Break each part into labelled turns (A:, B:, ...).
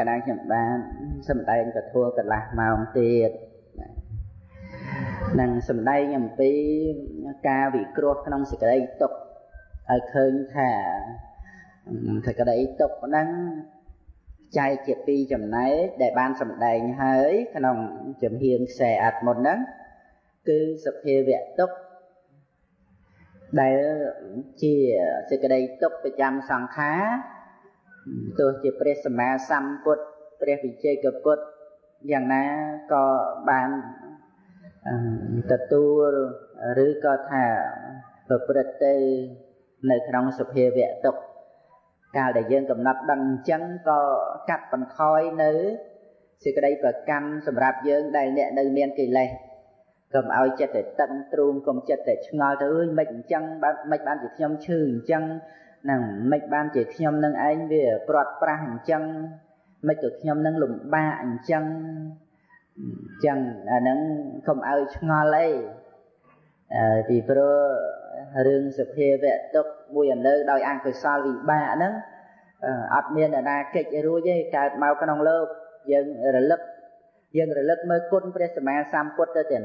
A: កណ្ដាលខ្ញុំបានសម្ដែងពធកន្លះម៉ោងទៀតនឹងសម្ដែងអំពីការវិគ្រោះក្នុងសេចក្តីទុក្ខឲ្យឃើញថាសេចក្តីទុក្ខហ្នឹងចែកជាពីរចំណែកដែលបានសម្ដែងហើយក្នុងជំហានខ្សែអត្តមុនហ្នឹងគឺសភាវៈទុក្ខដែលជាសេចក្តីទុក្ខប្រចាំសង្ខារ ទោះជាព្រះសម្មាសម្ពុទ្ធព្រះវិជ័យកពុទ្ធយ៉ាងណាក៏បានទទួលឬក៏ថាប្រព្រឹត្តទៅនៅក្នុងសភាវៈទុក្ខកាលដែលយើងកំណត់ដឹងអញ្ចឹងក៏កាត់បន្ថយនៅសេចក្តីប្រកាន់សម្រាប់យើងដែលអ្នកនៅមានកិលេសកុំឲ្យចិត្តតែតឹងទ្រូងកុំចិត្តតែឆ្ងល់ទៅអើយមិនអញ្ចឹងបានមិនបានជាខ្ញុំឈឺអញ្ចឹងហ្នឹងមិនបានជាខ្ញុំនឹងឯងវាព្រាត់ប្រាសអញ្ចឹងមិនក៏ខ្ញុំនឹងលំបាកអញ្ចឹងអញ្ចឹងអាហ្នឹងកុំឲ្យឆ្ងល់អីពីព្រោះរឿងសភាវៈទុកមួយអលើដោយអកុសលវិបាកហ្នឹងអត់មានអ្នកណាកិច្ចរួចទេកើតមកក្នុងលោកយើងរលឹកយើងរលឹកមើលគុណព្រះសម្មាសម្ពុទ្ធទៅទៀត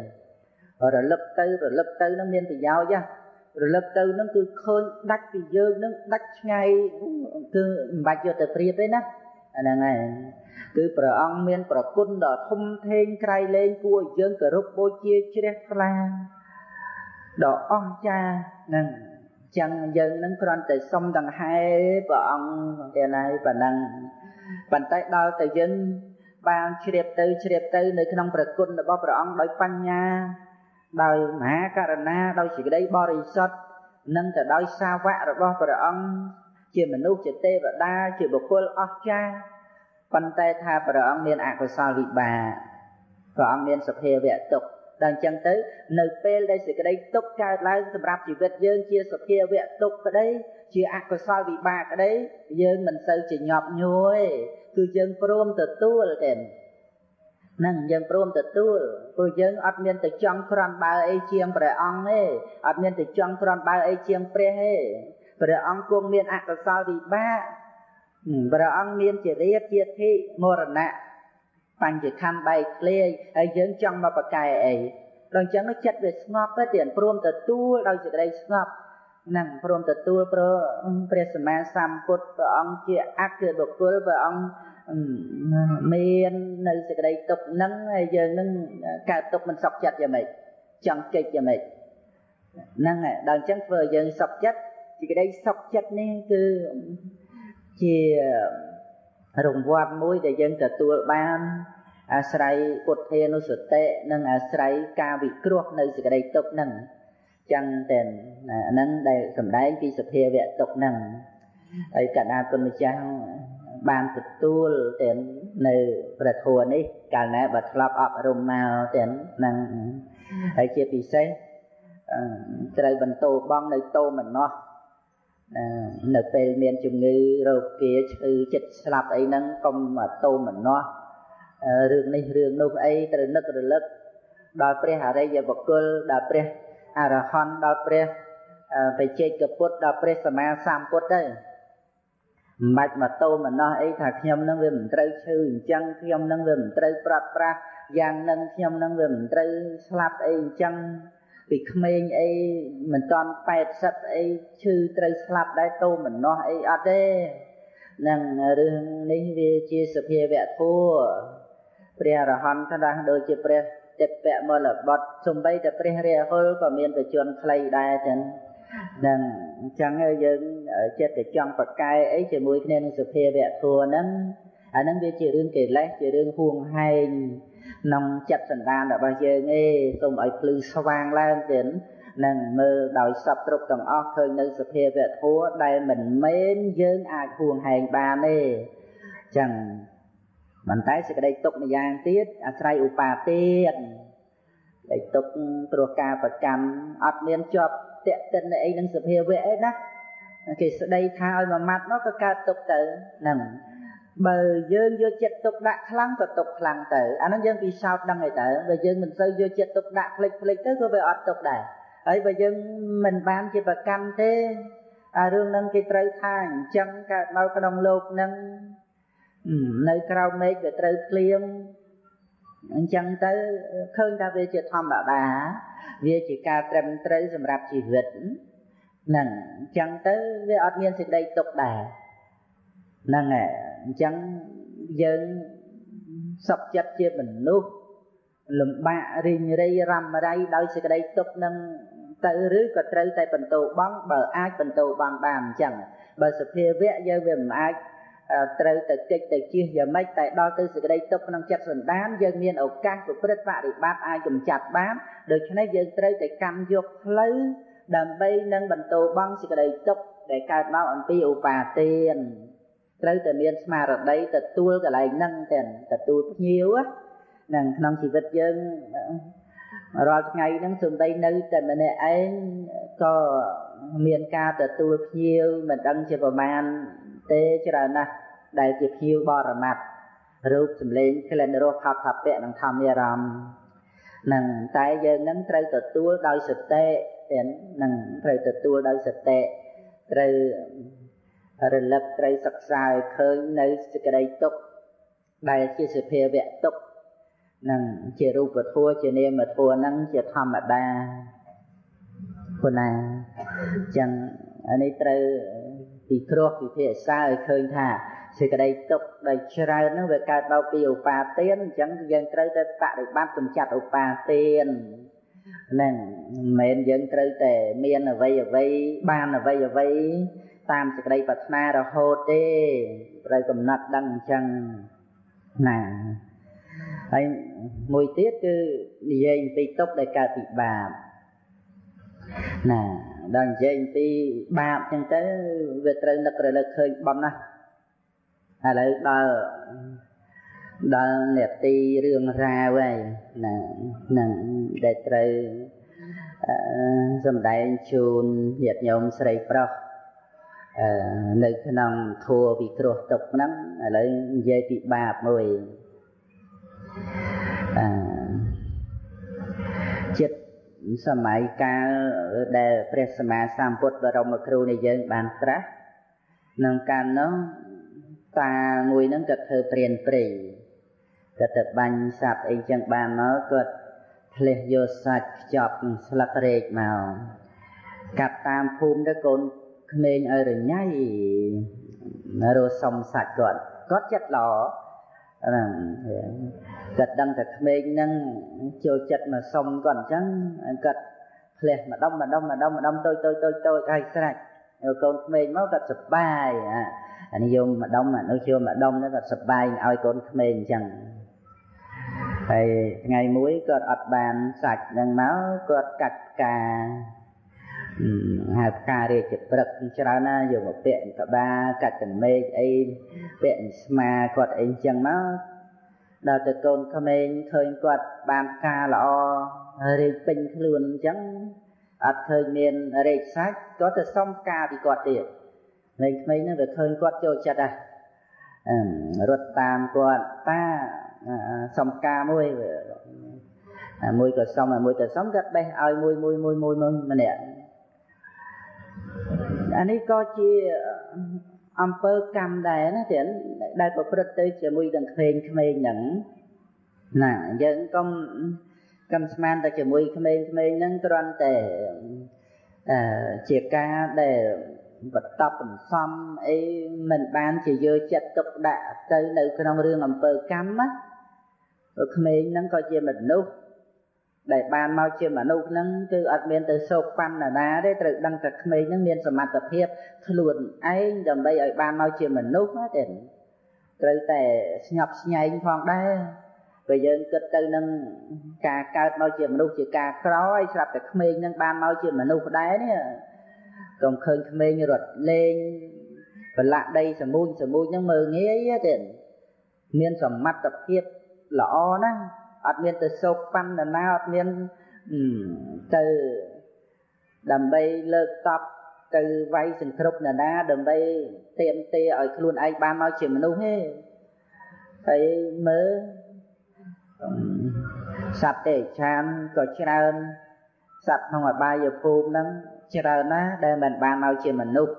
A: រលឹកទៅរលឹកទៅនឹងមានប្រយោជន៍ រលឹកទៅនឹងគឺឃើញដាច់ពីយើងនឹងដាច់ឆ្ងាយគឺមិនបាច់យកទៅព្រៀបទេណាអាហ្នឹងហើយគឺព្រះអង្គមានប្រគុណដ៏ធំធេងក្រៃលែងគួរយើងគោរពបូជាជ្រះថ្លាដ៏អស្ចារ្យហ្នឹងចឹងយើងនឹងគ្រាន់តែសុំដង្ហែព្រះអង្គទេណាប៉ុណ្ណឹងប៉ុន្តែដល់តែយើងបានជ្រាបទៅជ្រាបទៅនៅក្នុងប្រគុណរបស់ព្រះអង្គដោយបញ្ញា ដោយមហាករណាដោយសេចក្តីបរិសុទ្ធនិងទៅដោយសាវករបស់ព្រះអង្គជាមនុស្សជាទេវតាជាបុគ្គលអស្ចារ្យប៉ុន្តែថាព្រះអង្គមានអកុសលវិបាកព្រះអង្គមានសភាវៈទុក្ខដល់អញ្ចឹងទៅនៅពេលដែលសេចក្តីទុក្ខកើតឡើងសម្រាប់ជីវិតយើងជាសភាវៈទុក្ខក្តីជាអកុសលវិបាកក្តីយើងមិនសូវជាញាប់ញួរទេគឺយើងព្រមទទួលទេហ្នឹងយើងព្រមទទួលព្រោះយើងអត់មានទៅចង់ក្រាន់បើអីជាងព្រះអង្គទេអត់មានទៅចង់ក្រាន់បើអីជាងព្រះទេព្រះអង្គគង់មានអកុសលវិបាកព្រះអង្គមានជារាជាធិមរណៈបញ្ចខੰបែកធ្លាយហើយយើងចង់មកប្រកែអីដល់អញ្ចឹងចិត្តវាស្ងប់ទៅទៀតព្រមទទួលដោយសេចក្តីស្ងប់នឹងព្រមទទួលព្រោះព្រះសម្មាសម្ពុទ្ធព្រះអង្គជាអគ្គបុគ្គលព្រះអង្គ មាននៅសេចក្តីទុកនឹងហើយយើងនឹងកើតទុកមិនសុខចិត្តយ៉ាងម៉េចចង់កិច្ចយ៉ាងម៉េចហ្នឹងហើយដល់អញ្ចឹងធ្វើឲ្យយើងសុខចិត្តសេចក្តីសុខចិត្តនេះគឺជារង្វាន់មួយដែលយើងទទួលបានអាស្រ័យពុទ្ធានុសតិនិងអាស្រ័យការវិគ្រោះនៅសេចក្តីទុកហ្នឹងចឹងតែហ្នឹងដែលសំដែងពីសភាវៈទុកហ្នឹងហើយកណ្ដាលគុណម្ចាស់ បានទទួលទាំងនៅព្រះធម៌នេះកាលណាបើធ្លាប់អប់រំមកទាំងនឹងហើយជាពិសេសត្រូវបន្តបងនៅតោមនោះនៅពេលមានជំងឺរោគាឈឺចិត្តស្លាប់អីហ្នឹងកុំតោមនោះរឿងនេះរឿងនោះអីត្រូវនឹករលឹកដល់ព្រះអរិយបុគ្គលដល់ព្រះអរហន្តដល់ព្រះបច្ចេកពុទ្ធដល់ព្រះសម្មាសម្ពុទ្ធទៅ មិនបាច់មកតោមណោះអីថាខ្ញុំនឹងវាមិនត្រូវឈឺអញ្ចឹងខ្ញុំនឹងវាមិនត្រូវប្រត់ប្រាស់យ៉ាងនឹងខ្ញុំនឹងវាមិនត្រូវស្លាប់អីអញ្ចឹងពីក្មេងអីមិនតាន់80អីឈឺត្រូវស្លាប់ដែរតោមណោះអីអត់ទេនឹងរឿងនេះវាជាសភាវៈធัวព្រះអរហន្តខ្លះដូចជាព្រះតិពៈមលបុត្រសំបីតែព្រះរាហុលក៏មានបជនខ្លីដែរចឹង នឹងអញ្ចឹងយើងចិត្តតែចង់ប្រកែអីជាមួយគ្នានឹងសភាវៈធัวហ្នឹងអាហ្នឹងវាជារឿងកិលេសជារឿងហួងហែងក្នុងចិត្តសន្តានរបស់យើងឯងសូមឲ្យភ្លឺស្វាងឡើងទៀតនឹងមើលដោយសពគ្រប់ទាំងអស់ឃើញនៅសភាវៈធัวដែលមិនមែនយើងអាចហួងហែងបានទេអញ្ចឹងមិនតែសេចក្តីទុកម្យ៉ាងទៀតអាស្រ័យឧបាទានដែលទុកព្រោះការប្រកម្មអត់មានជាប់ តេតិនអីនឹងសភាវៈអីណាគេស្ដីថាឲ្យមួយម៉ាត់នោះក៏កើតទុកទៅហ្នឹងបើយើងយកចិត្តទុកដាក់ខ្លាំងក៏ទុកខ្លាំងទៅអានោះយើងពិសោធន៍ដឹងហើយតើបើយើងមិនសូវយកចិត្តទុកដាក់ផ្លេចផ្លេចទៅក៏វាអត់ទុកដែរហើយបើយើងមិនបានជាប្រកម្មទេអារឿងហ្នឹងគេត្រូវថាអញ្ចឹងកើតមកក្នុងលោកហ្នឹងនៅក្រៅមេឃវាត្រូវភ្លៀង អញ្ចឹងទៅឃើញថាវាជាធម្មតា វាជាការត្រឹមត្រូវសម្រាប់ជីវិតហ្នឹងអញ្ចឹងទៅវាអត់មានសេចក្តីទុកដែរហ្នឹងហើយអញ្ចឹងយើងសុខចិត្តជាមនុស្សលំបាករីងរៃរ៉ាំរៃដោយសេចក្តីទុកនឹងទៅឬក៏ត្រូវតែបន្តបងបើអាចបន្តបងបានអញ្ចឹងបើសភាវៈយើងវាមិនអាច ត្រូវទៅកិច្ចទៅជៀសយ៉ាងម៉េចតែដល់ទៅសេចក្តីទុកក្នុងចិត្តសន្តានយើងមានឱកាសប្រព្រឹត្តបរិបត្តិអាចកម្ចាត់បានដូច្នេះយើងត្រូវតែកម្មយកផ្លូវដើម្បីនឹងបន្តបងសេចក្តីទុកដែលកើតមកអំពីឧបាទានត្រូវតែមានស្មារតីទទួលកន្លែងហ្នឹងតែទទួលភ្ញៀវហ្នឹងក្នុងជីវិតយើងរាល់ថ្ងៃហ្នឹងសំដីនៅតែម្នាក់ឯងក៏មានការទទួលភ្ញៀវមិនដឹងជាប្រមាណ ទេច្រើនណាស់ដែលជាភ្ញៀវបរមត្តរូបសម្លេងក្លិនរសខោថាពៈនិងធម្មអារម្មណ៍នឹងតែយើងនឹងត្រូវទទួលដោយសតិទាំងនឹងត្រូវទទួលដោយសតិត្រូវរលឹកត្រូវសិក្សាឲ្យឃើញនៅសេចក្តីទុក្ខដែលជាសភាវៈទុក្ខនឹងជារូបធัวជានាមធัวនឹងជាធម្មតាពុណាអញ្ចឹងនេះត្រូវ ពិគ្រោះពិភាក្សាឲ្យឃើញថាសេចក្តីទុក្ខដែលច្រើនហ្នឹងវាកើតមកពីឧបាទានអញ្ចឹងយើងត្រូវតែបប្រតិបត្តិកម្ចាត់ឧបាទានហ្នឹងមិនមែនយើងត្រូវតែមានអវ័យអវ័យបានអវ័យអវ័យតាមសេចក្តីប្រាថ្នារហូតទេត្រូវកំណត់ដឹងអញ្ចឹងណាហើយមួយទៀតគឺនិយាយអំពីទុកដែលកើតពីបាប ណាដល់និយាយអំពីបាបអញ្ចឹងទៅវាត្រូវនឹករលឹកឃើញបំណាស់ឥឡូវដល់ដល់នេតិរឿងរ៉ាវហើយណានឹងដែលត្រូវសំដែងជូនញាតិញោមស្រីប្រុសនៅក្នុងធัวវិគ្រោះទុកហ្នឹងឥឡូវនិយាយពីបាបមួយចិត្ត សម័យកាលដែលព្រះសម្មាសម្ពុទ្ធបរមគ្រូនៃយើងបានត្រាស់ក្នុងកាលនោះតាមួយហ្នឹងគាត់ធ្វើព្រានព្រៃគាត់ទៅបាញ់សត្វអីចឹងបានមកគាត់ផ្លេសយកសាច់ខ្ចប់ស្លឹករែកមកកាត់តាមភូមិទៅកូនក្មេងឲ្យរញ៉ៃរស់សុំសាច់គាត់គាត់ចិត្តល្អ ហ្នឹងគាត់ដឹងតែក្មេងហ្នឹងចូលចិត្តមកសុំគាត់អញ្ចឹងគាត់ផ្លេសម្ដុំម្ដុំម្ដុំម្ដុំតូចតូចតូចតូចហើយស្រេចកូនក្មេងមកគាត់សប្បាយអានេះយកម្ដុំអានោះយកម្ដុំហ្នឹងគាត់សប្បាយឲ្យកូនក្មេងអញ្ចឹងហើយថ្ងៃមួយគាត់អត់បានសាច់ហ្នឹងមកគាត់កាច់ផ្កា ហៅផ្ការាជព្រឹកច្រើនណាយកមកពាក់កបាកាច់កមេឃអីពាក់ស្មាគាត់អីចឹងមកដល់ទៅកូនក្មេងឃើញគាត់បានផ្កាល្អរែកពេញខ្លួនអញ្ចឹងអត់ឃើញមានរែកសាច់គាត់ទៅសុំផ្កាពីគាត់ទៀតក្មេងៗហ្នឹងវាឃើញគាត់ចូលចិត្តហ่ะរត់តាមគាត់តាសុំផ្កាមួយមួយក៏សុំមួយក៏សុំគាត់បេះឲ្យមួយមួយមួយមួយម្នាក់ អានេះក៏ជាអំពើកម្មដែរណាទៀតដែលប្រព្រឹត្តទៅជាមួយនឹងក្មេងក្មេងហ្នឹងណាយើងកុំកំស្មានតែជាមួយក្មេងក្មេងហ្នឹងគ្រាន់តែអឺជាការដែលបតបបន្សំអីមិនបានជាយកចិត្តទុកដាក់ទៅនៅក្នុងរឿងអំពើកម្មណាក្មេងហ្នឹងក៏ជាមនុស្ស ដែលបានមកជាមនុស្សហ្នឹងគឺអត់មានទៅសោកប៉ាន់ណាណាទេត្រូវដឹងតែក្មេងហ្នឹងមានសមត្ថភាពខ្លួនឯងដើម្បីឲ្យបានមកជាមនុស្សណាទេត្រូវតែស្ញប់ស្ញែងផងដែរបើយើងគិតទៅនឹងការកើតមកជាមនុស្សជាការក្រហើយស្រាប់តែក្មេងនឹងបានមកជាមនុស្សដែរនេះកុំឃើញក្មេងរត់លេងប្រឡាក់ដីសមូចសមូចហ្នឹងមើលងាយទេមានសមត្ថភាពល្អណាស់ អត់មានទៅសោកប៉ាន់ណាអត់មានទៅដើម្បីលើកតបទៅវាយសង្គ្រប់ណានាដើម្បីទៀមទាឲ្យខ្លួនឯងបានមកជាមនុស្សទេហើយមើលសត្វទេឆានក៏ច្រើនសត្វក្នុងអបាយភូមិហ្នឹងច្រើនណាស់ដែលមិនបានមកជាមនុស្ស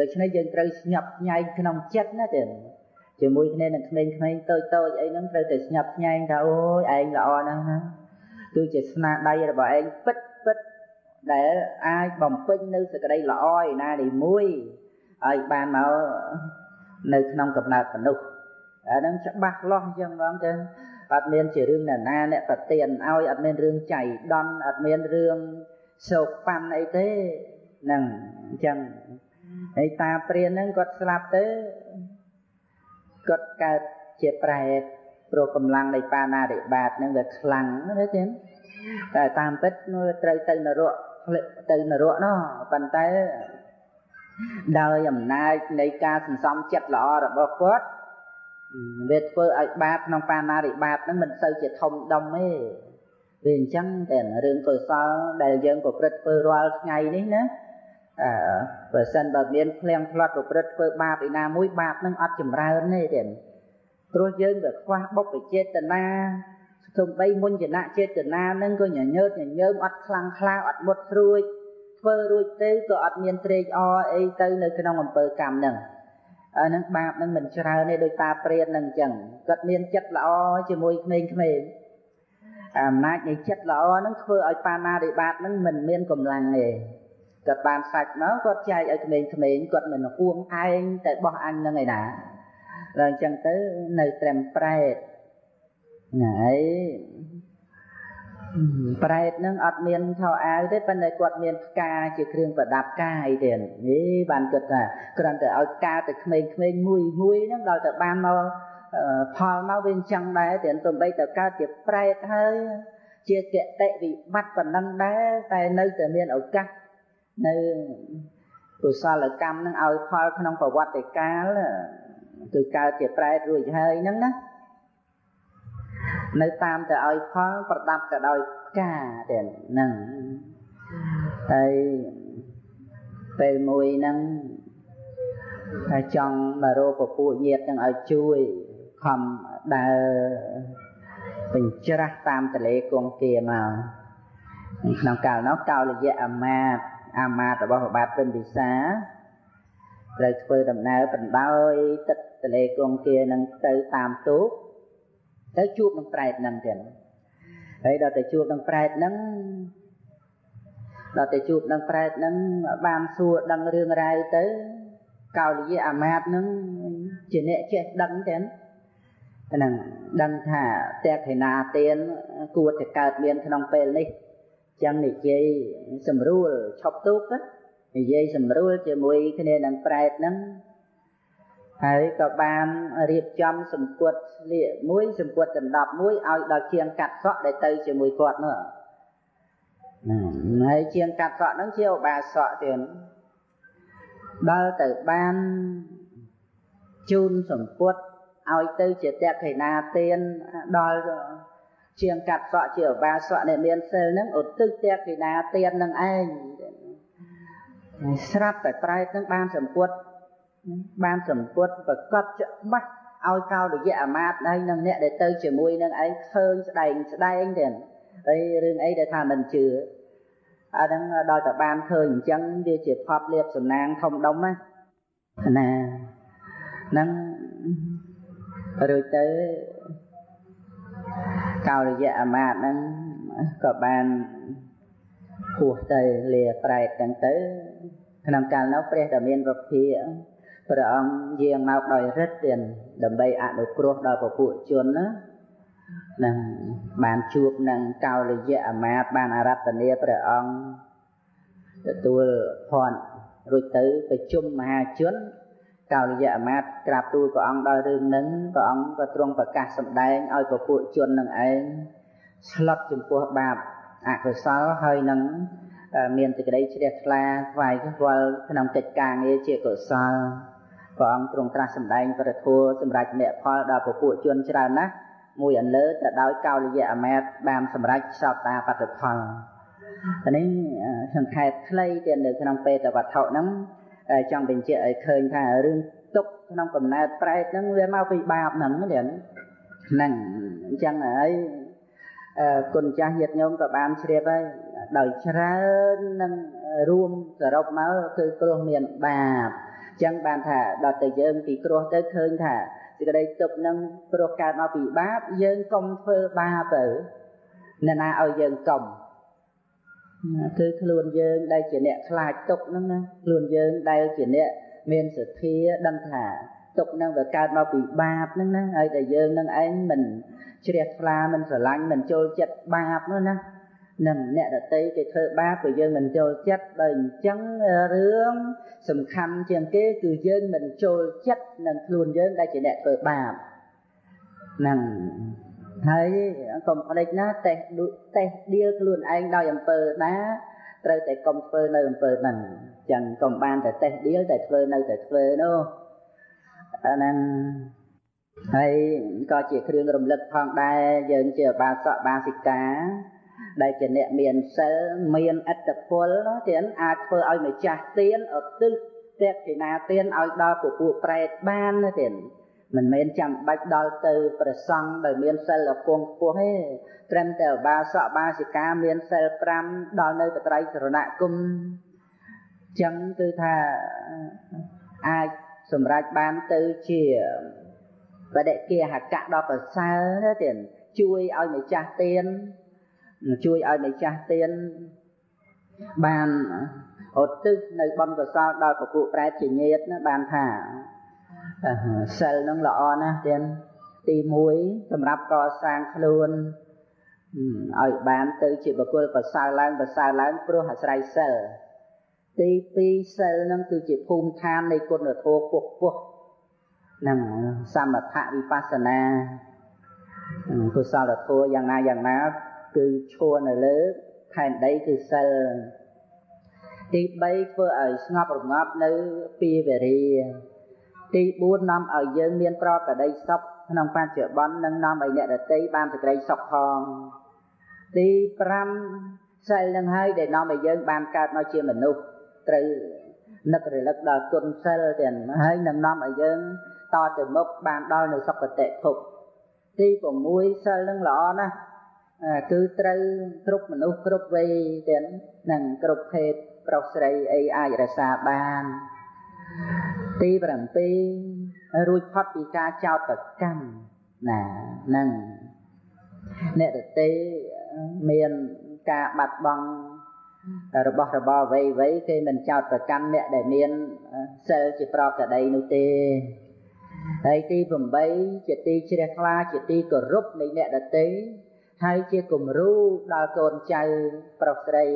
A: ដូច្នេះយើងត្រូវស្ញប់ញែកក្នុងចិត្តណាទេ ជាមួយគ្នានឹងក្មេងៗតូចតូចអីហ្នឹងត្រូវតែស្ញប់ស្ញែងថាអូយឯងល្អណាស់ណាគឺជាស្នាដៃរបស់ឯងពិតពិតដែលអាចបំពេញនៅសេចក្តីល្អឯណានេះមួយឲ្យបានមកនៅក្នុងកំណើតមនុស្សអាហ្នឹងច្បាស់លាស់អញ្ចឹងបងចឹងអត់មានជារឿងណាណាអ្នកប្រទៀនឲ្យអត់មានរឿងចៃដន្យអត់មានរឿងសោកប៉ាន់អីទេហ្នឹងអញ្ចឹងហើយតាព្រានហ្នឹងគាត់ស្លាប់ទៅ គាត់កើតជាប្រែតព្រោះកម្លាំងនៃបាណារិបាតហ្នឹងវាខ្លាំងណាទេតែតាមពិតត្រូវទៅនរកទៅនរកនោះប៉ុន្តែដោយអំណាចនៃការសន្សំចិត្តល្អរបស់គាត់វាធ្វើឲ្យបាបក្នុងបាណារិបាតហ្នឹងមិនសូវជាធំដុំទេវាអញ្ចឹងតែរឿងកុសលដែលយើងប្រព្រឹត្តធ្វើរាល់ថ្ងៃនេះណា អឺបើសិនបើមានភ្លៀងផ្លាត់ប្រព្រឹត្តធ្វើបាបឯណាមួយបាបនឹងអត់ចម្រើនទេទេព្រោះយើងវាខ្វះបុព្វចេតនាសំបីមុញ្ញនៈចេតនានឹងក៏ញញើតញញើមអត់ខ្លាំងខ្លាអត់មុតស្រួយធ្វើរួចទៅក៏អត់មានត្រេកអរអីទៅនៅក្នុងអំពើកម្មហ្នឹងអានឹងបាបនឹងមិនច្រើនទេដោយតាព្រាននឹងអញ្ចឹងគាត់មានចិត្តល្អជាមួយក្មេងៗអំណាចនៃចិត្តល្អនឹងធ្វើឲ្យបាណារិបាតនឹងមិនមានកម្លាំងទេ គាត់បានសាច់មកគាត់ចែកឲ្យក្មេងៗគាត់មិនហួងឯងតែបោះអញនឹងឯណាដល់អញ្ចឹងទៅនៅត្រឹមប្រែតណាហើយប្រែតនឹងអត់មានថោអាវទេប៉ុន្តែគាត់មានផ្កាជាគ្រឿងប្រដាប់កាយទៀតនេះបានគិតថាគ្រាន់តែឲ្យការទៅក្មេងៗមួយមួយហ្នឹងដល់តែបានមកផលមកវាអញ្ចឹងដែរតែទំបីទៅកើតជាប្រែតហើយជាកតិវិបត្តិប៉ុណ្ណឹងដែរតែនៅតែមានឱកាស នៅកុសលកម្មនឹងឲ្យផលក្នុងប្រវត្តិកាលគឺកើតជាប្រែតរួចហើយហ្នឹងណានៅតាមទៅឲ្យផលប្រដាប់ទៅដោយផ្កាទៀតហ្នឹងហើយពេលមួយហ្នឹងតែចង់មករកពពួកញាតទាំងឲ្យជួយខំដើរបញ្ច្រាស់តាមទលេគង្គាមកក្នុងកាលនោះកោលយៈអាមាត អាមាតរបស់បាទព្រឹមពិសាត្រូវធ្វើដំណើរបណ្ដោយទឹកទលេគង្គានឹងទៅតាមទូកទៅជួបនឹងប្រែតហ្នឹងទៀតហើយដល់ទៅជួបនឹងប្រែតហ្នឹងដល់ទៅជួបនឹងប្រែតហ្នឹងបានសួរដឹងរឿងរ៉ាវទៅកោលយៈអាមាតហ្នឹងជាអ្នកចេះដឹងទៀតហ្នឹងដឹងថាតេខេណាទានគួរតែកើតមានក្នុងពេលនេះ ចឹងនិយាយសម្រួលឈប់ទូកនិយាយសម្រួលជាមួយគ្នានឹងប្រែតហ្នឹងហើយក៏បានរៀបចំសម្ពុតស្លៀកមួយសម្ពុតដណ្ដប់មួយឲ្យដល់ជាងកាត់សក់ដែលទៅជាមួយគាត់នោះហើយជាងកាត់សក់ហ្នឹងជាឧបាសកទៀតដល់ទៅបានជូនសម្ពុតឲ្យទៅជាតក្កិណាទានដល់ ជាងកាត់សក់ជាឧបាសកដែលមានសិលហ្នឹងឧទ្ទិសតក្កិណាទាននឹងឯងស្រាប់តែប្រែតនឹងបានសម្ពុតបានសម្ពុតប្រកបច្បាស់ឲ្យកោលយៈអាមាតហើយនឹងអ្នកដែលទៅជាមួយនឹងឯងឃើញស្ដែងស្ដែងទៀតហើយរឿងអីដែលថាមិនជឿអាហ្នឹងដល់តែបានឃើញអញ្ចឹងវាជាផប់លៀបសំណាងធំដុំណាណាហ្នឹងរួចទៅ កោលយៈអាមាតហ្នឹងក៏បានហួសទៅលាប្រែតទាំងទៅក្នុងកាលនោះព្រះតមានវភាព្រះអង្គយាងមកដោយរិទ្ធទៀតដើម្បីអនុគ្រោះដល់ពពួកជនណានឹងបានជួបនឹងកោលយៈអាមាត្យបានអារតនាព្រះអង្គទទួលភ័ណ្ឌរួចទៅប្រជុំមហាជន កោលយៈអាមាត្យក្រាបទូលព្រះអង្គដល់រឿងនឹងព្រះអង្គក៏ទ្រង់ប្រកាសសម្ដែងឲ្យពពួកជននឹងឯងស្លុតចំពោះបាបអកុសលហើយនឹងមានសេចក្តីជ្រះថ្លាថ្វាយវល់ក្នុងកិច្ចការងារជាកុសលព្រះអង្គទ្រង់ត្រាស់សម្ដែងប្រធัวសម្រាប់មគ្គផលដល់ពពួកជនច្រើនណាស់មួយអន្លើទៅដោយកោលយៈអមេតបានសម្រេចសោតាបត្តផលនេះសង្ខេបខ្លីទៀតនៅក្នុងពេតវត្ថុហ្នឹង ចង់បញ្ជាក់ឲ្យឃើញថារឿងទុកក្នុងកំណើតប្រែតហ្នឹងវាមកពីបាបហ្នឹងទៀតហ្នឹងអញ្ចឹងហើយគុណចាស់ញាតិញោមក៏បានជ្រាបហើយដោយច្រើននឹងរួមសរុបមកគឺគ្រោះមានបាបចឹងបានថាដល់តែយើងពីគ្រោះទៅឃើញថាសេចក្តីទុកនឹងព្រោះកើតមកពីបាបយើងកុំធ្វើបាបទៅអ្នកណាឲ្យយើងកុំ គឺខ្លួនយើងដែលជាអ្នកខ្លាចទុកហ្នឹងណាខ្លួនយើងដែលជាអ្នកមានសទ្ធាដឹងថាទុកនឹងវាកើតមកពីបាបហ្នឹងណាហើយតែយើងនឹងឯងមិនជ្រះថ្លាមិនស្រឡាញ់មិនចូលចិត្តបាបនោះណានឹងអ្នកដតីគេធ្វើបាបក៏យើងមិនចូលចិត្តបើអញ្ចឹងរឿងសំខាន់ជាងគេគឺយើងមិនចូលចិត្តនឹងខ្លួនយើងដែលជាអ្នកធ្វើបាបហ្នឹង ហើយកុំភ្លេចណាតេះតេះដៀលខ្លួនឯងដោយអំពើណាត្រូវតែកុំធ្វើនៅអំពើហ្នឹងចឹងកុំបានតែតេះដៀលតែធ្វើនៅតែធ្វើនោះអាហ្នឹងហើយក៏ជាគ្រឿងរំលឹកផងដែរយើងជាបាសកបាសិកាដែលជាអ្នកមានសិលមានអត្តពលទៀតអាចធ្វើឲ្យម្ចាស់ទៀនឧទ្ទិសទេពធីណាទៀនឲ្យដល់ពពួកប្រែតបានណាទៀត មិនមែនចាំបាច់ដល់ទៅប្រសង់ដែលមានសិលពងខ្ពស់ទេត្រឹមតែបាសកបាសិកាមានសិល5ដល់នៅបត្រៃសរណគមចឹងគឺថាអាចសម្រេចបានទៅជាបដិគាហកៈដល់ប្រសើរណាទៀតជួយឲ្យម្ចាស់ទៀនជួយឲ្យម្ចាស់ទៀនបានឧទ្ទិសនៅបុណ្យកុសលដល់ពពួកប្រែតជាញាតណាបានថា សិលនឹងល្អណាស់ទៀតទី1សម្រាប់កសាងខ្លួនឲ្យបានទៅជាបុគ្គលប្រសើរឡើងប្រសើរឡើងព្រោះអាស្រ័យសិលទី2សិលនឹងគឺជាភូមិឋាននៃគុណធម៌ពុះពុះនឹងសមថវិបស្សនាកុសលធម៌យ៉ាងណាយ៉ាងណាគឺឈួរនៅលើផែនដីគឺសិលទី3ធ្វើឲ្យស្ងប់រងាប់នៅពីវេរា ទី4នាំឲ្យយើងមានប្រកដីសុខក្នុងបច្ចុប្បន្ននិងនាំឲ្យអ្នកដតីបានសេចក្តីសុខផងទី5សិលនឹងហើយដែលនាំឲ្យយើងបានកើតមកជាមនុស្សត្រូវនឹករលឹកដល់គុណសិលទាំងហើយនឹងនាំឲ្យយើងតទៅមុខបានដល់នៅសុគតិភពទី6សិលនឹងល្អណាស់គឺត្រូវគ្រប់មនុស្សគ្រប់វ័យទាំងនឹងគ្រប់ភេទប្រុសស្រីអីអាចរក្សាបាន ទី7រួចផុតពីការចោតប្រកម្មណានឹងអ្នករទេមានការបាត់បង់របស់របរអ្វីអ្វីគេមិនចោតប្រកាន់អ្នកដែលមានសិលជាប្រកដីនោះទេហើយទី8ជាទីជ្រះថ្លាជាទីគោរពនៃអ្នកដទៃហើយជាគំរូដល់កូនចៅប្រុសស្រី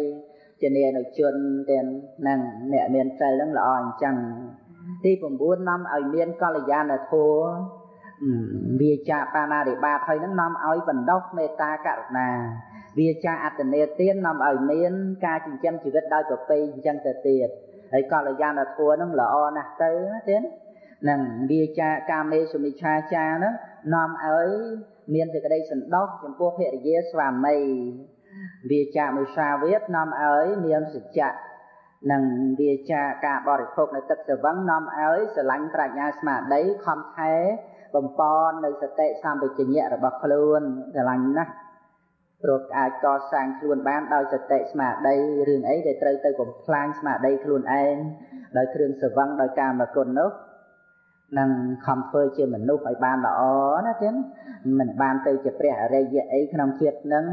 A: ជានានុជនទាំងនឹងអ្នកមានសិលនឹងល្អអញ្ចឹង ទី9នាំឲ្យមានកល្យាណធម៌វាចាបាណារិបាតហើយនឹងនាំឲ្យបណ្ដោះមេត្តាករុណាវាចាអត្តនេទាននាំឲ្យមានការចិញ្ចឹមជីវិតដោយប្រពៃអញ្ចឹងទៅទៀតហើយកល្យាណធម៌នឹងល្អណាស់ទៅទៀតនឹងវាចាកាមេសុមិឆាចាហ្នឹងនាំឲ្យមានសេចក្តីសន្តោសចំពោះភរិយាស្វាមីវាចាមុសាវាទនាំឲ្យមានសច្ចៈ និងវាចាការបរិភោគនៅទឹកស្វឹងនាំឲ្យស្រឡាញ់ប្រាជ្ញាស្មារតីខំថែបំពន់នៅសតិសម្បជញ្ញៈរបស់ខ្លួនស្រឡាញ់ណាស់ព្រោះអាចកសាងខ្លួនបានដោយសតិស្មារតីរឿងអីដែលត្រូវទៅបំផ្លាញស្មារតីខ្លួនឯងដោយគ្រឿងស្រវឹងដោយកាមគុណនោះនឹងខំធ្វើជាមនុស្សឲ្យបានល្អណាចឹងមិនបានទៅជាព្រះអរិយអីក្នុងជាតិនឹង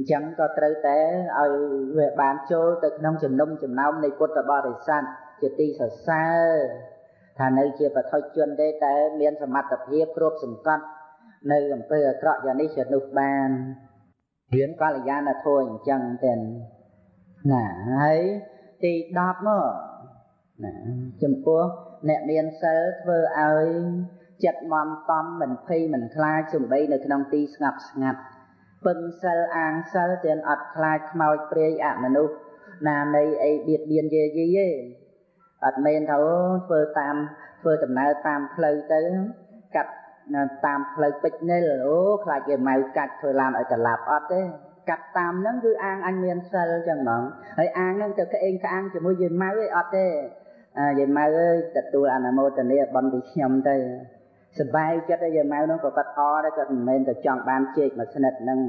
A: អញ្ចឹងក៏ត្រូវតែឲ្យវាបានចូលទៅក្នុងចំណុំចំណោមនៃពុទ្ធបរិស័ទជាទីសរសើរថានៅជាបឋិជនទេតែមានសមត្ថភាពគ្រប់សង្កត់នៅអំពើអាក្រក់យ៉ាងនេះជានោះបានរៀនកល្យាណធម៌អញ្ចឹងទៅណាហើយទី10មកណាចំពោះអ្នកមានសិលធ្វើឲ្យចិត្តមមតំមិនភ័យមិនខ្លាចសំបីនៅក្នុងទីស្ងាត់ស្ងាត់ ពឹងសិលអាងសិលទាំងអត់ខ្លាចខ្មោចព្រាយអមនុស្សណានៃអីបៀតបៀនយាយីទេអត់មែនថាធ្វើតាមធ្វើដំណើរតាមផ្លូវទៅកាត់តាមផ្លូវពេជ្រនិលអូខ្លាចគេម៉ៅកាច់ធ្វើឡានឲ្យត្រឡប់អត់ទេកាត់តាមហ្នឹងគឺអាងអញមានសិលចឹងហ្មងហើយអាងហ្នឹងទៅក្អេងក្អាងជាមួយយាយម៉ៅឯអត់ទេយាយម៉ៅអើយទទួលអនុមោទនាបន់ពីខ្ញុំទៅ សបាយចិត្តយាយម៉ៅនោះក៏គាត់អដែរគាត់មិនមែនតែចង់បានជែកមួយស្និតហ្នឹង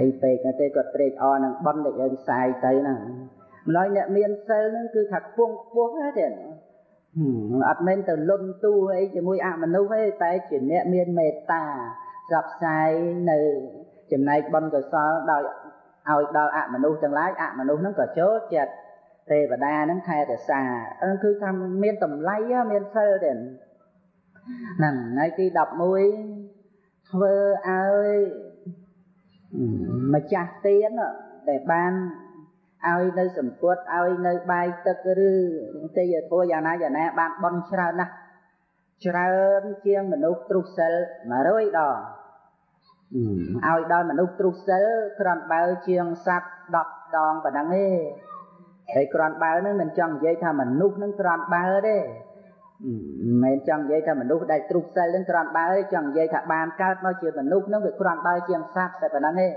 A: អីពេកទេគាត់ត្រេកអរនឹងបន់ដែលយើងសាយទៅហ្នឹងម្ល៉េះអ្នកមានសិលហ្នឹងគឺថាខ្ពងខ្ពស់ទេអត់មែនទៅលន់ទូអីជាមួយអមនុស្សទេតែជាអ្នកមានមេត្តាស្រាប់ផ្សាយនៅចំណែកបុណ្យកុសលដោយឲ្យដល់អមនុស្សទាំងឡាយអមនុស្សហ្នឹងក៏ចូលចិត្តទេវតាហ្នឹងថែរក្សាហ្នឹងគឺថាមានតម្លៃមានសិលទេ ហ្នឹងថ្ងៃទី11ធ្វើឲ្យម្ចាស់ទៀនដែលបានឲ្យនៅសម្ពុតឲ្យនៅបាយទឹកឬទេយធัวយ៉ាងណាយ៉ាងណាបានបន់ច្រើនណាស់ច្រើនជាងមនុស្សទ្រុសិល100ដងឲ្យដល់មនុស្សទ្រុសិលក្រាន់បើជាងសត្វ10ដងប៉ុណ្ណឹងទេហើយក្រាន់បើនឹងមិនចង់និយាយថាមនុស្សនឹងក្រាន់បើទេ មិនមែនចង់និយាយថាមនុស្សដែលទ្រុសិលនឹងក្រាន់បើចង់និយាយថាបានកើតមកជាមនុស្សនឹងវាក្រាន់បើជាងសត្វតែប៉ុណ្ណឹងទេ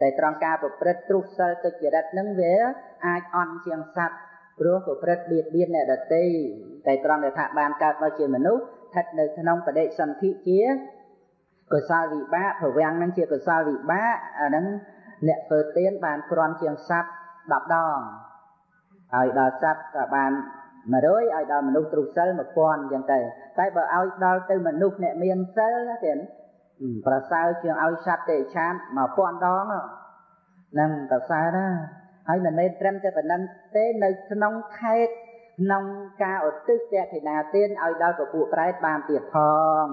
A: តែត្រង់ការប្រព្រឹត្តទ្រុសិលទុច្ចរិតនឹងវាអាចអន់ជាងសត្វព្រោះប្រព្រឹត្តបៀតបៀនអ្នកដទៃតែត្រង់ដែលថាបានកើតមកជាមនុស្សស្ថិតនៅក្នុងបដិសន្ធិជាកុសលវិបាកប្រវាំងនឹងជាកុសលវិបាកអាហ្នឹងអ្នកធ្វើទានបានគ្រាន់ជាងសត្វ10ដងហើយដល់សត្វក៏បាន 100ឲ្យដល់មនុស្សទ្រុសិល1000អញ្ចឹងទៅតែបើឲ្យដល់ទៅមនុស្សអ្នកមានសិលទៀតប្រសើរជាងឲ្យសត្វទេឆាន1000ដងហ្នឹងប្រសើរណាហើយមិនមែនត្រឹមតែប៉ុណ្ណឹងទេនៅក្នុងខេតក្នុងការឧទ្ទិសតេតិនាទានឲ្យដល់ពពួកប្រែតបានទៀតផង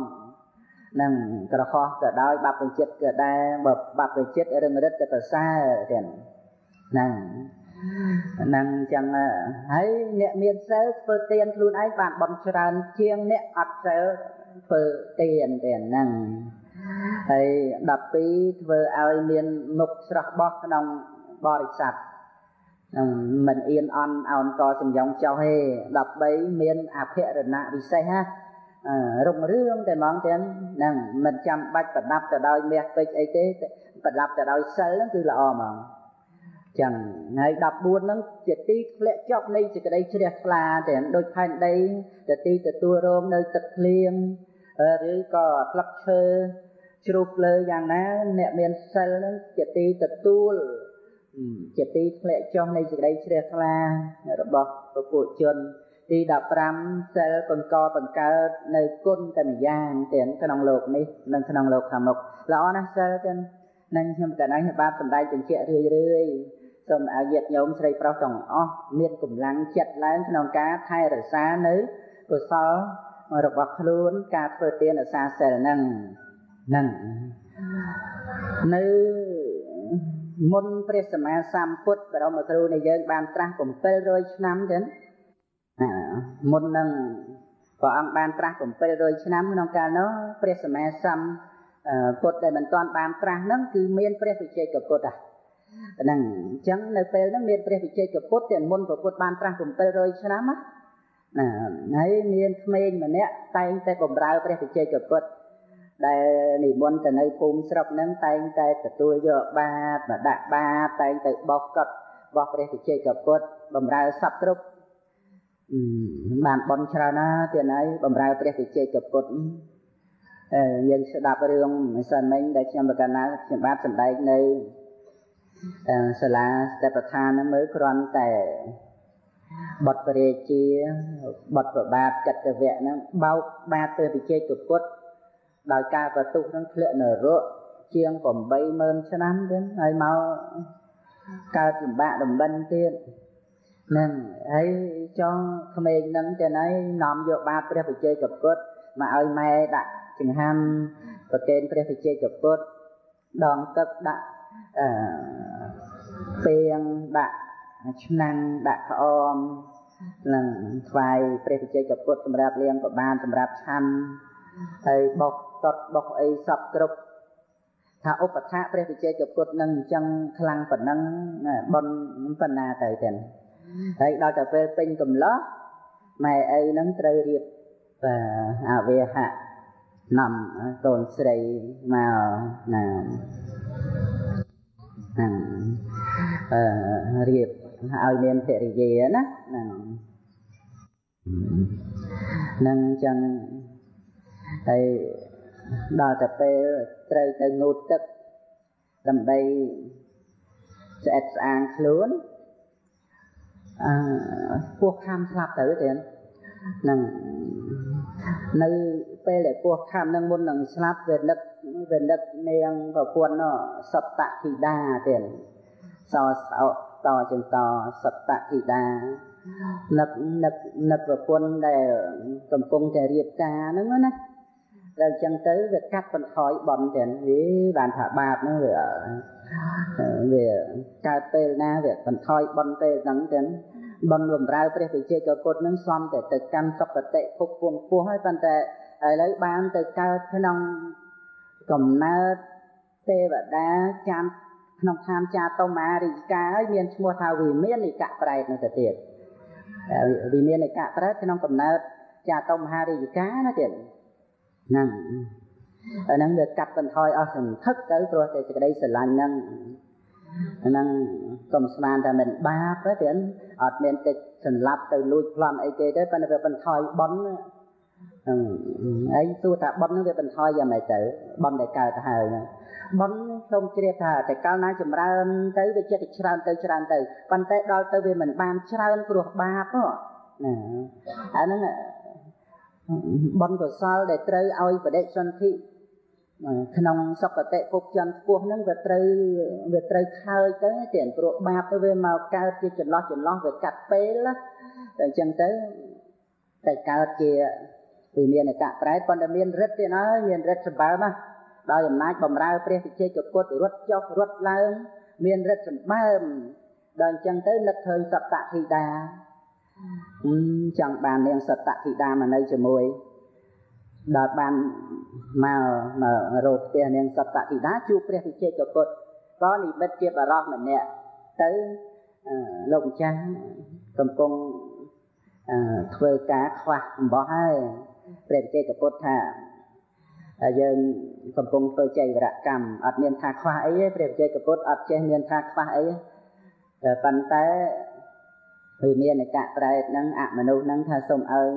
A: នឹងក្រហោះក៏ដោយបាប់បញ្ចិត្តក៏ដែរបើបាប់បញ្ចិត្តរឹងរិទ្ធក៏ប្រសើរទៀតហ្នឹង ហ្នឹងចឹងហើយអ្នកមានសិលធ្វើទានខ្លួនឯងបានបន់ច្រើនជាងអ្នកអត់សិលធ្វើទានទេហ្នឹងហើយ12ធ្វើឲ្យមានមុខស្រស់បោះក្នុងបរិស័ទមិនអៀនអន់អោនកសំយងចោះទេ13មានអភិរណវិសេសណារុងរឿងតែហ្មងទាំងហ្នឹងមិនចាំបាច់ប្រដាប់ទៅដោយមាសពេជ្រអីទេប្រដាប់ទៅដោយសិលហ្នឹងគឺល្អហ្មង ចឹងហើយ14ហ្នឹងជាទីធ្លាក់ចប់នៃសេចក្តីជ្រះថ្លាទាំងដូចផែនដីទៅទីទទួលរងនៅទឹកភ្លៀងឬក៏ផ្លឹកឈើជ្រុះលើយ៉ាងណាអ្នកមានសិលហ្នឹងជាទីទទួលជាទីធ្លាក់ចុះនៃសេចក្តីជ្រះថ្លារបស់ពពួកជនទី15សិលបង្កបង្កើតនៅគុណតែម្យ៉ាងទាំងក្នុងโลกនេះនិងក្នុងโลกខាងមុខល្អណាស់សិលទាំងនឹងខ្ញុំកណ្ដាលខ្ញុំបាទសម្ដែងបញ្ជាក់រឿយរឿយ សូមឲ្យញាតិញោមស្រីប្រុសទាំងអស់មានកម្លាំងចិត្តឡើងក្នុងការថែរក្សានៅកុសលរបស់ខ្លួនការធ្វើទានអាសាសិលហ្នឹងហ្នឹងនៅមុនព្រះសម្មាសម្ពុទ្ធបរមគ្រូនៃយើងបានត្រាស់700ឆ្នាំចឹងមុននឹងព្រះអង្គបានត្រាស់700ឆ្នាំក្នុងកាលនោះព្រះសម្មាសម្ពុទ្ធដែលមិនទាន់បានត្រាស់ហ្នឹងគឺមានព្រះវិជ័យកពុទ្ធ ហ្នឹងអញ្ចឹងនៅពេលហ្នឹងមានព្រះវិជ័យកពុទ្ធតែមុនព្រះពុទ្ធបានត្រាស់700ឆ្នាំណាហើយមានក្មេងម្នាក់តែងតែបំរើព្រះវិជ័យកពុទ្ធដែលនិមន្តទៅនៅភូមិស្រុកហ្នឹងតែងតែទទួលយកបាតមកដាក់បាតតែងទៅបោះកត់របស់ព្រះវិជ័យកពុទ្ធបំរើសពគ្រប់បានបន់ច្រើនណាស់ទៀតហើយបំរើព្រះវិជ័យកពុទ្ធអឺយើងស្ដាប់រឿងម្សិលមិញដែលខ្ញុំបកណាខ្ញុំបាទសម្ដែងនៅ សាលាស្ទេពឋានហ្នឹងមើលគ្រាន់តែបទពរាជាបទប្របាទកតវៈហ្នឹងបោកបាតព្រះវិជ័យកពុទ្ធដោយការប្រទុះនឹងធ្លាក់នរកជាង80000ឆ្នាំទៀតហើយមកកើតលំបាកដំបិនទៀតហ្នឹងហើយចង់ក្មេងហ្នឹងទៅណៃនាំយកបាតព្រះបជ័យកពុទ្ធមកឲ្យម៉ែដាក់ចង្ហាន់ប្រកេនព្រះបជ័យកពុទ្ធដងទឹកដាក់អឺ ពេងដាក់ឆ្នាំងដាក់ក្អមនឹងថ្វាយព្រះបជ័យកពុទ្ធសម្រាប់លៀងប្របានសម្រាប់ឆាន់ហើយបោកតត់បោកអីសពគ្រប់ថាឧបថាព្រះវិជ័យកពុទ្ធនឹងអញ្ចឹងខ្លាំងប៉ុណ្ណឹងប៉ុនប៉ុណ្ណាទៅចឹងហើយដល់តែពេលពេញកំឡោះម៉ែឪនឹងត្រូវរៀបអវេហៈនាំកូនស្រីមកណាហ្នឹងអឺ រៀបឲ្យមានភរិយាណាហ្នឹងនឹងចឹងហើយដល់តែពេលត្រូវទៅងូតទឹកដើម្បីស្អិតស្អាងខ្លួនអឺពោះខាំស្លាប់ទៅទៀតហ្នឹងនៅពេលដែលពោះខំនឹងមុននឹងស្លាប់វានឹកវានឹកនាងប្រពន្ធនោះសត្តធីតាទៀត សោសោតចឹងតសត្តធីតានឹកនឹកនឹកប្រពន្ធដែលកំពុងតែរៀបការហ្នឹងណាដល់ចឹងទៅវាកាត់បន្ថយបន់ទាំងវាបានថាបាបហ្នឹងវាវាកើតពេលណាវាបន្ថយបន់ពេលហ្នឹងទាំងបន់បំរើព្រះវិជ័យកពុទ្ធនឹងសំតែទៅកម្មសុគតិភពពងពោះហើយប៉ុន្តែឥឡូវបានទៅកើតក្នុងកំណើតទេវតាចាំ ក្នុងខានចាតមារិកាហើយមានឈ្មោះថាវិមាននិកៈប្រែតនោះទៅទៀតវិមាននិកៈប្រែតក្នុងកំណើតចាតមហារិកាណាទៀតហ្នឹងអាហ្នឹងវាកាត់បន្ថយអស់សន្ធឹកទៅព្រោះតែសេចក្តីស្រឡាញ់ហ្នឹងហ្នឹងកុំស្មានតែមិនបាបទេអត់មានទឹកសម្លាប់ទៅលួចប្លន់អីទេទេប៉ុន្តែវាបន្ថយបន់ ហើយទោះថាបន់ហ្នឹងវាបន្ថយយ៉ាងម៉េចទៅបន់ដែលកើតទៅហើយហ្នឹងបន់សូមជ្រាបថាតែកាលណាចម្រើនទៅវាចិត្តច្រើនទៅច្រើនទៅប៉ុន្តែដល់ទៅវាមិនបានច្រើនព្រោះបាបណាអាហ្នឹងបុណ្យកុសលដែលត្រូវឲ្យបដិសន្ធិក្នុងសុគតិភពចន្ទខ្ពស់ហ្នឹងវាត្រូវវាត្រូវខើចទៅទៀតព្រោះបាបទៅវាមកកើតជាចន្លោះចន្លោះវាកាត់ពេលតែអញ្ចឹងទៅតែកើតជា វិមានអកៈប្រែតប៉ុន្តែមានរិទ្ធទៀតហើយមានរិទ្ធសម្បើមដោយអំណាចបំរើព្រះវិជ័យកពុទ្ធរត់ចុះរត់ឡើង មានរិទ្ធសម្បើមដល់អញ្ចឹងទៅនឹកឃើញសត្តធីតាចង់បាននាងសត្តធីតាមកនៅជាមួយដល់បានមកម្ករោផ្ទះនាងសត្តធីតាជួបព្រះវិជ័យកពុទ្ធក៏និមិត្តជាបរោះម្នាក់ទៅលោកម្ចាស់កំពុងធ្វើការខ្វះអំបោះហើយ ព្រះវិជ័យកពុទ្ធថាយើងកំពុងធ្វើចៃវរកម្មអត់មានថាខ្វះអីទេព្រះវិជ័យកពុទ្ធអត់ចេះមានថាខ្វះអីទេប៉ុន្តែវិមានអកៈប្រែតហ្នឹងអមនុស្សហ្នឹងថាសូមឲ្យ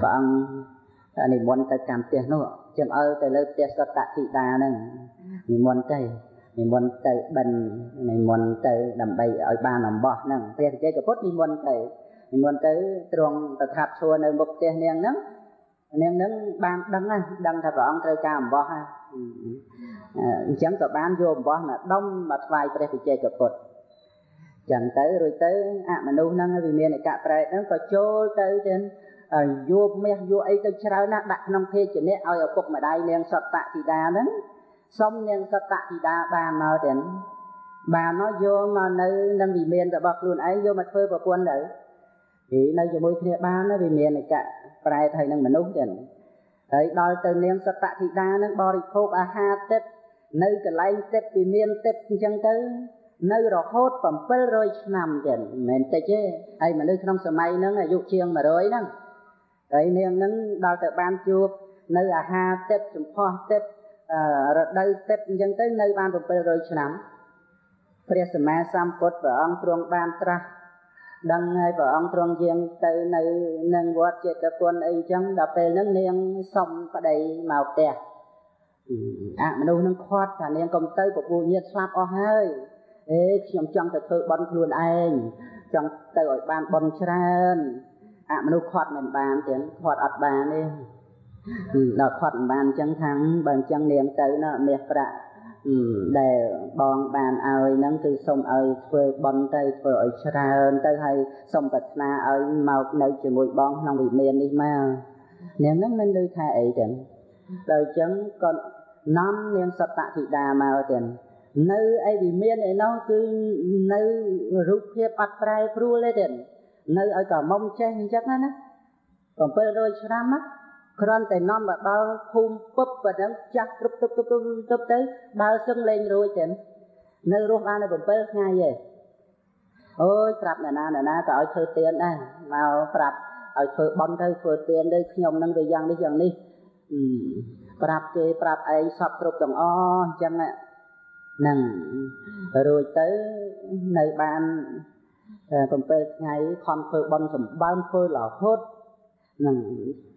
A: ព្រះអង្គនិមន្តទៅកម្មផ្ទះនោះចឹងឲ្យទៅលើផ្ទះសត្តធីតាហ្នឹងនិមន្តទៅនិមន្តទៅបិណ្ឌនិមន្តទៅដើម្បីឲ្យបានអំបោះហ្នឹងព្រះវិជ័យកពុទ្ធនិមន្តទៅ និមន្តទៅទ្រង់ប្រថាប់ឈរនៅមុខផ្ទះនាងហ្នឹងនាងហ្នឹងបានដឹងណាដឹងថាព្រះអង្គត្រូវការអំបោះណាអញ្ចឹងក៏បានយកអំបោះមកដុំមកថ្វាយព្រះវិជ័យកពុទ្ធចឹងទៅរួចទៅអមនុស្សហ្នឹងវាមានអកប្រែតហ្នឹងក៏ចូលទៅទៅយកមាសយកអីទៅច្រើនណាស់ដាក់ក្នុងភេជ្ជៈឲ្យឪពុកម្ដាយនាងសត្តធីតាហ្នឹងសុំនាងសត្តធីតាបានមកទាំងបានមកយកមកនៅនឹងវិមានរបស់ខ្លួនឯងយកមកធ្វើប្រពន្ធទៅ ពីនៅជាមួយគ្នាបានវាមានអកប្រែតហើយនឹងមនុស្សទាំងហើយដល់ទៅនាងសត្តធីតាហ្នឹងបរិភោគអាហារទឹកនៅកន្លែងទឹកពីមានទឹកអញ្ចឹងទៅនៅរហូត700ឆ្នាំទៀតមិនមែនតិចទេហើយមនុស្សក្នុងសម័យហ្នឹងអាយុជាង100ហ្នឹងហើយនាងហ្នឹងដល់ទៅបានជួបនៅអាហារទឹកចំផោះទឹករដូវទឹកអញ្ចឹងទៅនៅបាន700ឆ្នាំព្រះសម្មាសម្ពុទ្ធព្រះអង្គទ្រង់បានត្រាស់ ដឹងហើយព្រះអង្គទ្រង់យាងទៅនៅនឹងវត្តចេតគុណអីចឹងដល់ពេលហ្នឹងនាងសុំប្តីមកផ្ទះអមនុស្សនឹងខាត់ថានាងកុំទៅពពុះញាតស្លាប់អស់ហើយអេខ្ញុំចង់ទៅធ្វើបន់ខ្លួនឯងចង់ទៅឲ្យបានបន់ច្រើនអមនុស្សខាត់មិនបានទៀតខាត់អត់បានទេដល់ខាត់មិនបានអញ្ចឹងថាងបើអញ្ចឹងនាងទៅណាមាសប្រាក់ ដែលបងបានឲ្យហ្នឹងគឺសូមឲ្យធ្វើបន់ទៅធ្វើឲ្យច្រើនទៅហើយសូមប្រាថ្នាឲ្យមកនៅជាមួយបងក្នុងវិមាននេះមកនាងហ្នឹងមិនឮថាអីទេដល់អញ្ចឹងក៏នាំនាងសត្តធីតាមកទៀតនៅឯវិមានឯនោះគឺនៅរូបភាពអត់ប្រែប្រួលទេនៅឲ្យកមុំចេះអញ្ចឹងណា700ឆ្នាំណា គ្រាន់តែនាំមកដល់ភូមិពឹបប៉ុណ្ណឹងចាស់គ្រប់ទុបទុបទុបទុបទៅដើរសឹងលេងរួចទេនៅរស់បានតែ7ថ្ងៃទេអូយប្រាប់អ្នកណាអ្នកណាក៏ឲ្យធ្វើទៀនដែរមកប្រាប់ឲ្យធ្វើបន់ទៅធ្វើទៀនទៅខ្ញុំនឹងវាយ៉ាងនេះយ៉ាងនេះប្រាប់គេប្រាប់ឯងសពគ្រប់ទាំងអស់អញ្ចឹងហ្នឹងរួចទៅនៅបាន7ថ្ងៃខំធ្វើបន់សម្បើមធ្វើរហូត ហ្នឹង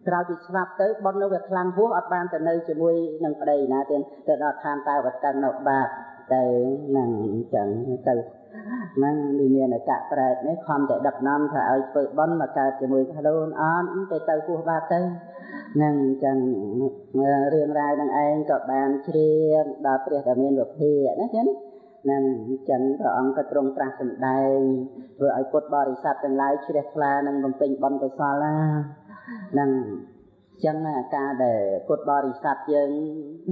A: ក្រោយពីស្លាប់ទៅបន់នៅវាខ្លាំងហួសអត់បានទៅនៅជាមួយនឹងប្តីណាទៀតទៅដល់ឋានតើវតនបាតទៅហ្នឹងអញ្ចឹងទៅហ្នឹងវាមានអកប្រែតនេះខំតែដឹកនាំថាឲ្យធ្វើបន់មកកើតជាមួយខ្លួនអត់ទៅទៅពោះបាបទៅហ្នឹងអញ្ចឹងរឿងរ៉ាវនឹងឯងក៏បានជ្រាបដល់ព្រះដែលមានវិភាណាចឹងនឹងអញ្ចឹងព្រះអង្គក៏ទ្រង់ត្រាស់សម្ដែងធ្វើឲ្យពុទ្ធបរិស័ទទាំងឡាយជ្រះថ្លានឹងបំពេញបុណ្យកុសលណា នឹងចឹងការដែលពុទ្ធបរិស័ទយើង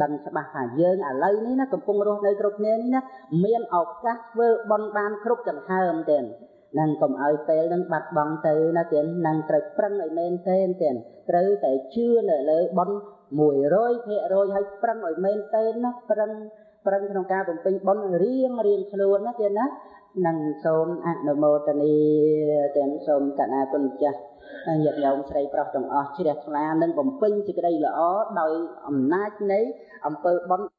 A: ដឹងច្បាស់ថាយើងឥឡូវនេះណាកំពុងរស់នៅគ្រប់គ្នានេះណាមានឱកាសធ្វើបុណ្យបានគ្រប់ចង្ហើមទេនឹងកុំឲ្យពេលនឹងបាត់បង់ទៅណាទៀតនឹងត្រូវប្រឹងឲ្យមែនទេទៀតត្រូវតែជឿនៅលើបុណ្យ100%ហើយប្រឹងឲ្យមែនទេណាប្រឹងប្រឹងក្នុងការបំពេញបុណ្យរៀងរៀងខ្លួនណាទៀតណា នឹងសូមអនុមោទនីទាំងសូមកណាគុណចាស់ញាតិញោមស្រីប្រុសទាំងអស់ជ្រះថ្លានិងបំពេញសេចក្តីល្អដោយអំណាចនៃអំពើបុណ្យ